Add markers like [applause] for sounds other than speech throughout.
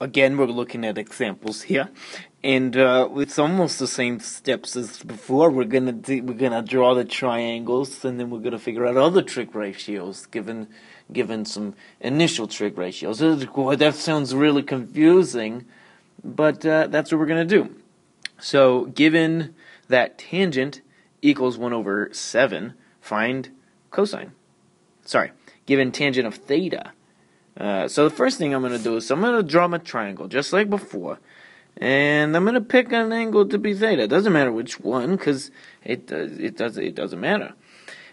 again, we're looking at examples here, and uh, it's almost the same steps as before. We're gonna we're gonna draw the triangles, and then we're gonna figure out other trig ratios given given some initial trig ratios. That sounds really confusing, but uh, that's what we're gonna do. So, given that tangent equals one over seven, find cosine. Sorry, given tangent of theta uh, so the first thing I'm going to do is I'm going to draw my triangle, just like before. And I'm going to pick an angle to be theta. It doesn't matter which one, because it, does, it, does, it doesn't matter.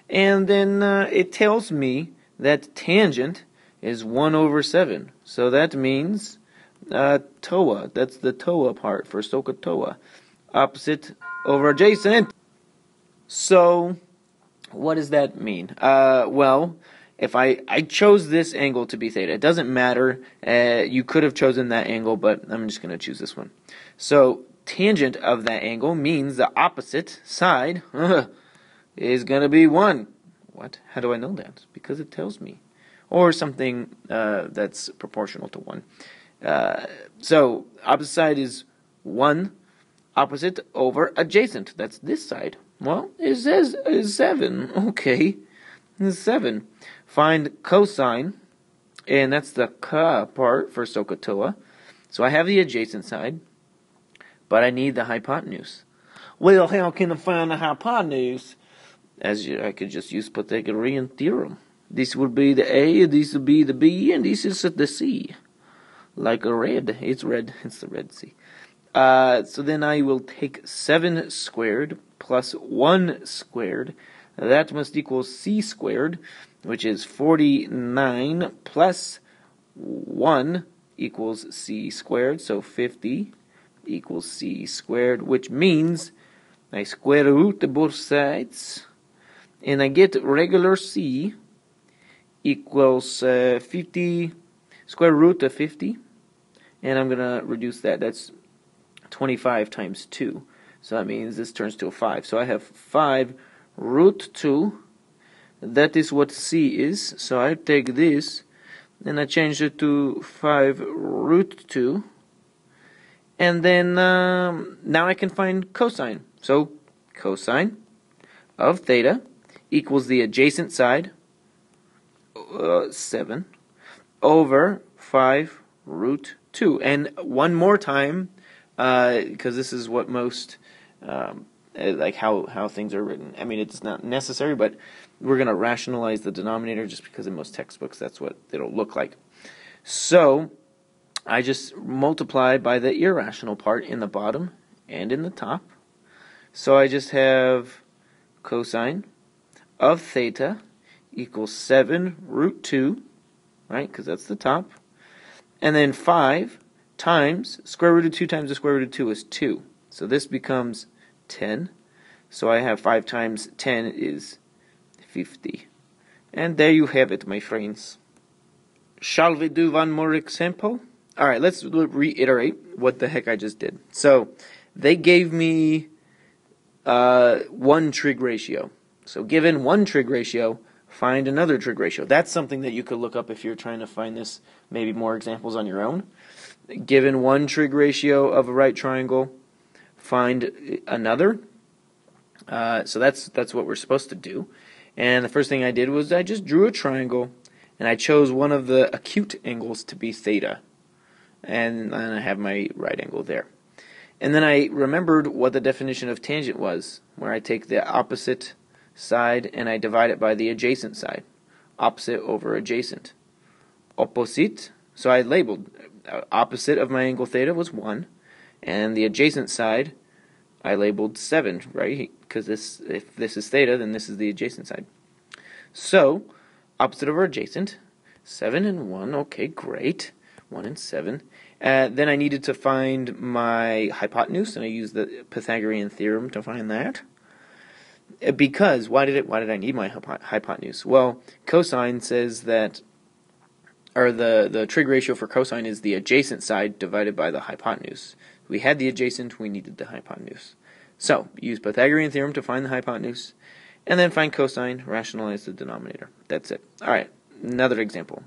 And then uh, it tells me that tangent is 1 over 7. So that means uh, TOA. That's the TOA part for SOHCAHTOA. Opposite over adjacent. So, what does that mean? Uh, well, if I, I chose this angle to be theta, it doesn't matter. Uh, you could have chosen that angle, but I'm just going to choose this one. So tangent of that angle means the opposite side [laughs] is going to be 1. What? How do I know that? Because it tells me. Or something uh, that's proportional to 1. Uh, so opposite side is 1 opposite over adjacent. That's this side. Well, it says 7. [laughs] Okay. 7. Find cosine, and that's the CAH part for SOHCAHTOA. So I have the adjacent side, but I need the hypotenuse. Well, how can I find the hypotenuse? As you, I could just use Pythagorean theorem. This would be the A, this would be the B, and this is the C. Like a red. It's red. [laughs] It's the Red C. Uh, so then I will take 7 squared plus 1 squared. That must equal C squared which is 49 plus 1 equals c squared, so 50 equals c squared, which means I square root the both sides, and I get regular c equals uh, 50 square root of 50, and I'm going to reduce that. That's 25 times 2. So that means this turns to a 5. So I have 5 root 2 that is what C is. So I take this and I change it to 5 root 2. And then um, now I can find cosine. So cosine of theta equals the adjacent side, uh, 7, over 5 root 2. And one more time, because uh, this is what most, um, Uh, like how, how things are written. I mean, it's not necessary, but we're going to rationalize the denominator just because in most textbooks that's what it'll look like. So I just multiply by the irrational part in the bottom and in the top. So I just have cosine of theta equals 7 root 2, right, because that's the top. And then 5 times, square root of 2 times the square root of 2 is 2. So this becomes 10. So I have 5 times 10 is 50. And there you have it, my friends. Shall we do one more example? Alright, let's reiterate what the heck I just did. So, they gave me uh, one trig ratio. So, given one trig ratio, find another trig ratio. That's something that you could look up if you're trying to find this, maybe more examples on your own. Given one trig ratio of a right triangle, find another. Uh, so that's that's what we're supposed to do. And the first thing I did was I just drew a triangle and I chose one of the acute angles to be theta. And then I have my right angle there. And then I remembered what the definition of tangent was, where I take the opposite side and I divide it by the adjacent side. Opposite over adjacent. Opposite, so I labeled uh, opposite of my angle theta was 1, and the adjacent side I labeled 7, right? Because this, if this is theta, then this is the adjacent side. So, opposite over adjacent, 7 and 1, okay, great. 1 and 7. Uh, then I needed to find my hypotenuse, and I used the Pythagorean theorem to find that. Uh, because, why did it? Why did I need my hypotenuse? Well, cosine says that, or the, the trig ratio for cosine is the adjacent side divided by the hypotenuse. We had the adjacent, we needed the hypotenuse. So, use Pythagorean theorem to find the hypotenuse, and then find cosine, rationalize the denominator. That's it. Alright, another example.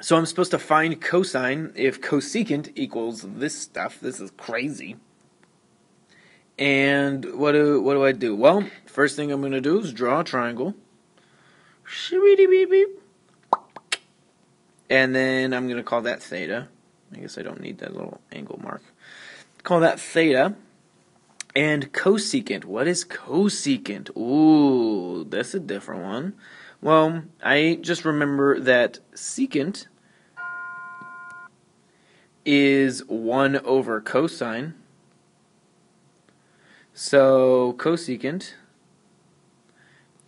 So I'm supposed to find cosine if cosecant equals this stuff. This is crazy. And what do what do I do? Well, first thing I'm going to do is draw a triangle. And then I'm going to call that theta. I guess I don't need that little angle mark. Call that theta. And cosecant. What is cosecant? Ooh, that's a different one. Well, I just remember that secant is 1 over cosine. So cosecant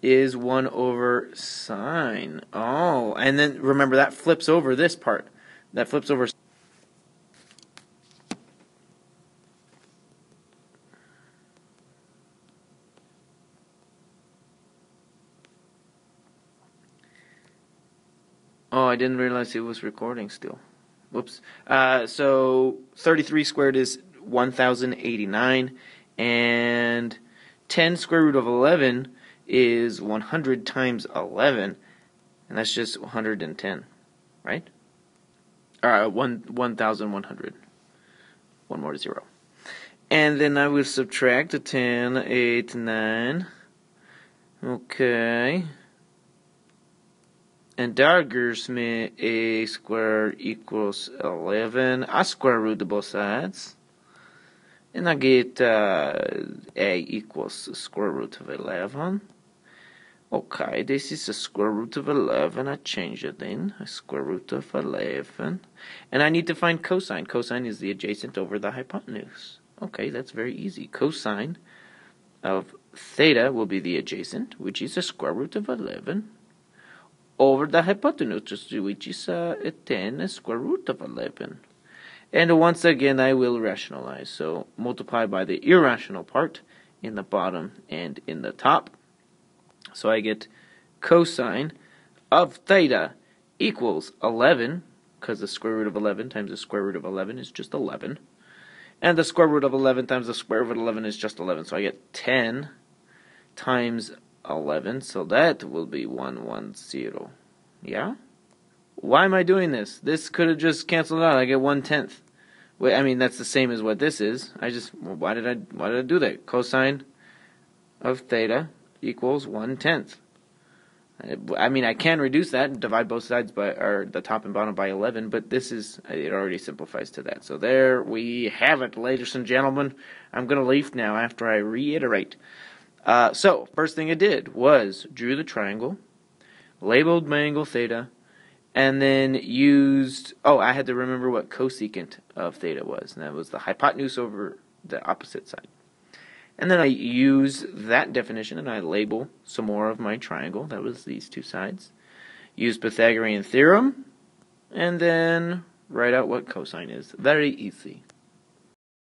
is 1 over sine. Oh, and then remember that flips over this part. That flips over. Oh, I didn't realize it was recording still. Whoops. Uh, so 33 squared is 1089, and 10 square root of 11 is 100 times 11, and that's just 110, right? All right, one 1,100. One more zero. And then I will subtract a 10, 8, 9. Okay. And that gives me a squared equals 11. I square root the both sides. And I get uh, a equals square root of 11. Okay, this is the square root of 11. I change it then. A square root of 11. And I need to find cosine. Cosine is the adjacent over the hypotenuse. Okay, that's very easy. Cosine of theta will be the adjacent, which is the square root of 11 over the hypotenuse, which is uh, a 10 square root of 11. And once again, I will rationalize. So multiply by the irrational part in the bottom and in the top. So I get cosine of theta equals 11, because the square root of 11 times the square root of 11 is just 11. And the square root of 11 times the square root of 11 is just 11. So I get 10 times 11, so that will be 110. Yeah? Why am I doing this? This could have just canceled out. I get one tenth. Wait, I mean that's the same as what this is. I just why did I why did I do that? Cosine of theta equals one tenth. I mean, I can reduce that and divide both sides by, or the top and bottom by 11, but this is, it already simplifies to that. So there we have it, ladies and gentlemen. I'm going to leave now after I reiterate. Uh, so, first thing I did was drew the triangle, labeled my angle theta, and then used, oh, I had to remember what cosecant of theta was, and that was the hypotenuse over the opposite side. And then I use that definition and I label some more of my triangle, that was these two sides. Use Pythagorean theorem, and then write out what cosine is. Very easy.